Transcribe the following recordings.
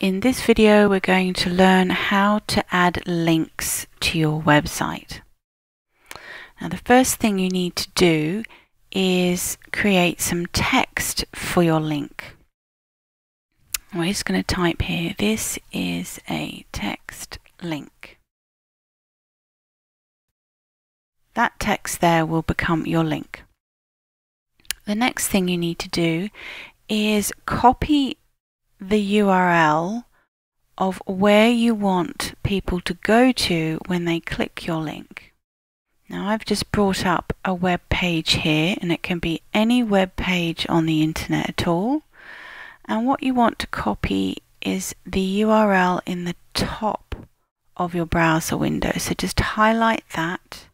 In this video we're going to learn how to add links to your website. Now the first thing you need to do is create some text for your link. We're just going to type here, this is a text link. That text there will become your link. The next thing you need to do is copy the URL of where you want people to go to when they click your link. Now I've just brought up a web page here and it can be any web page on the internet at all. And what you want to copy is the URL in the top of your browser window. So just highlight that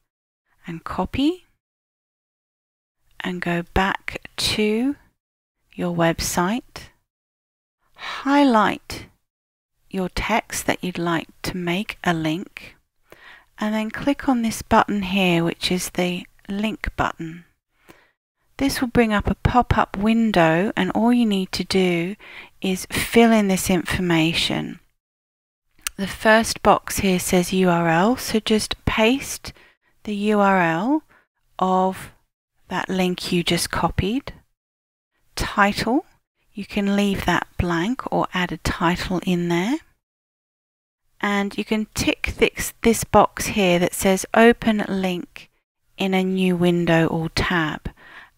and copy and go back to your website highlight your text that you'd like to make a link and then click on this button here which is the link button. This will bring up a pop-up window and all you need to do is fill in this information. The first box here says URL so just paste the URL of that link you just copied. Title you can leave that blank or add a title in there. And you can tick this, this box here that says open link in a new window or tab.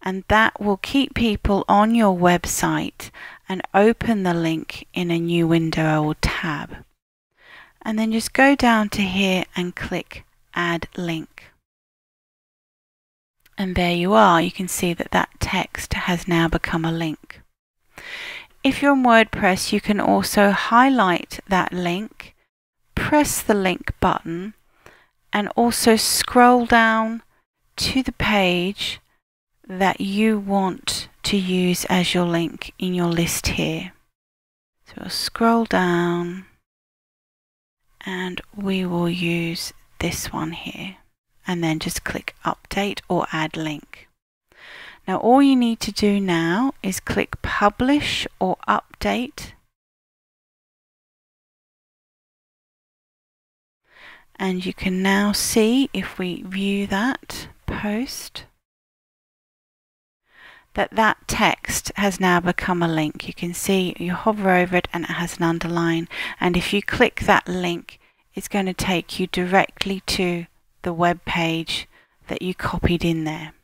And that will keep people on your website and open the link in a new window or tab. And then just go down to here and click add link. And there you are. You can see that that text has now become a link. If you're on WordPress, you can also highlight that link, press the link button, and also scroll down to the page that you want to use as your link in your list here. So we'll scroll down and we will use this one here and then just click update or add link. Now all you need to do now is click publish or update and you can now see if we view that post that that text has now become a link. You can see you hover over it and it has an underline and if you click that link it's going to take you directly to the web page that you copied in there.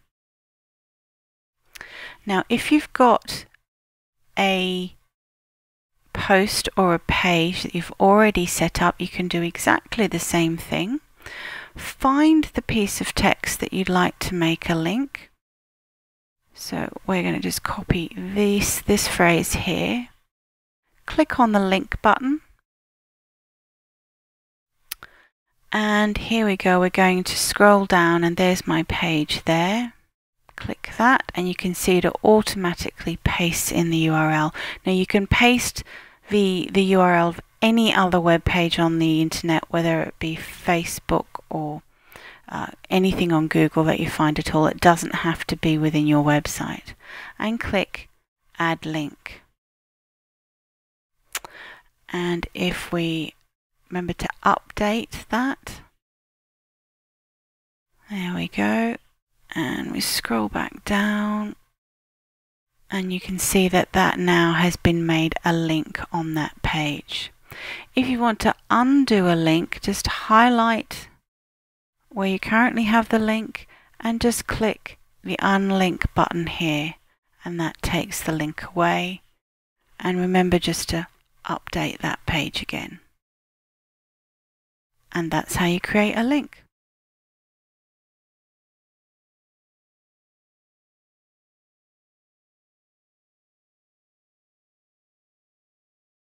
Now, if you've got a post or a page that you've already set up, you can do exactly the same thing. Find the piece of text that you'd like to make a link. So we're going to just copy this, this phrase here. Click on the link button. And here we go, we're going to scroll down and there's my page there click that and you can see it automatically pastes in the URL. Now you can paste the, the URL of any other web page on the internet, whether it be Facebook or uh, anything on Google that you find at all. It doesn't have to be within your website. And click Add Link. And if we remember to update that, there we go and we scroll back down and you can see that that now has been made a link on that page. If you want to undo a link, just highlight where you currently have the link and just click the unlink button here and that takes the link away. And remember just to update that page again. And that's how you create a link.